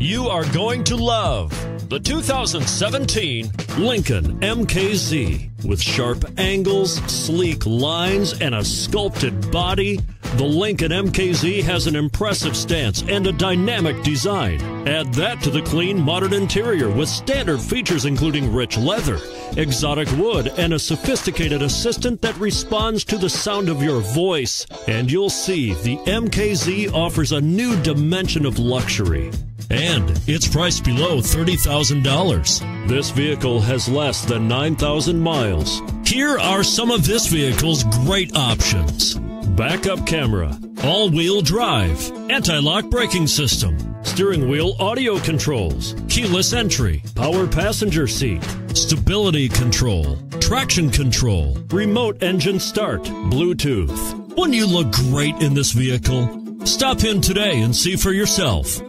You are going to love the 2017 Lincoln MKZ. With sharp angles, sleek lines, and a sculpted body, the Lincoln MKZ has an impressive stance and a dynamic design. Add that to the clean, modern interior with standard features including rich leather, exotic wood, and a sophisticated assistant that responds to the sound of your voice. And you'll see the MKZ offers a new dimension of luxury. And it's priced below $30,000. This vehicle has less than 9,000 miles. Here are some of this vehicle's great options backup camera, all wheel drive, anti lock braking system, steering wheel audio controls, keyless entry, power passenger seat, stability control, traction control, remote engine start, Bluetooth. Wouldn't you look great in this vehicle? Stop in today and see for yourself.